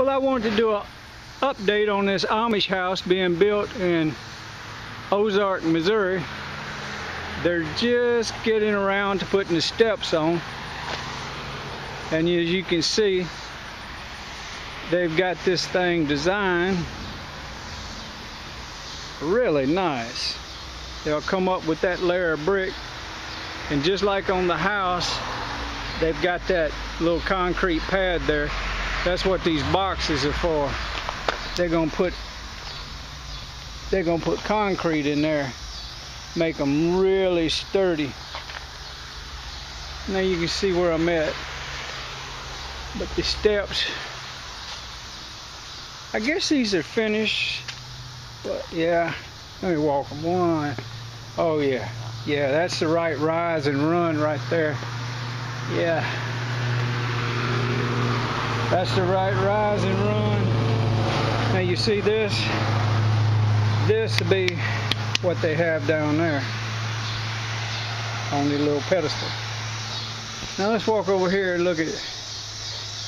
Well, I wanted to do an update on this Amish house being built in Ozark, Missouri. They're just getting around to putting the steps on. And as you can see, they've got this thing designed really nice. They'll come up with that layer of brick and just like on the house, they've got that little concrete pad there that's what these boxes are for. They're gonna put they're gonna put concrete in there, make them really sturdy. Now you can see where I'm at. But the steps, I guess these are finished. But yeah, let me walk them. One, oh yeah, yeah, that's the right rise and run right there. Yeah. That's the right rise and run. Now you see this? This will be what they have down there on the little pedestal. Now let's walk over here and look at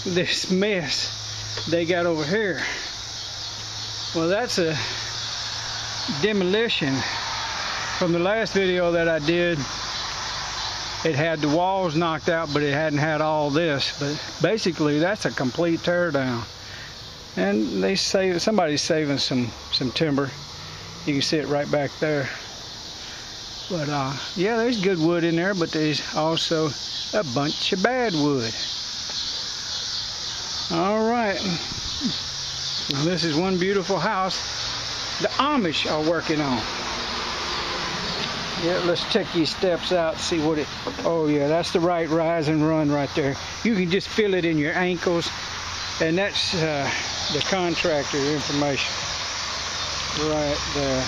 this mess they got over here. Well, that's a demolition from the last video that I did it had the walls knocked out, but it hadn't had all this. But basically, that's a complete teardown. And they save somebody's saving some some timber. You can see it right back there. But uh, yeah, there's good wood in there, but there's also a bunch of bad wood. All right. Well, this is one beautiful house the Amish are working on. Yeah, let's check these steps out, see what it, oh yeah, that's the right rise and run right there. You can just feel it in your ankles, and that's uh, the contractor information right there.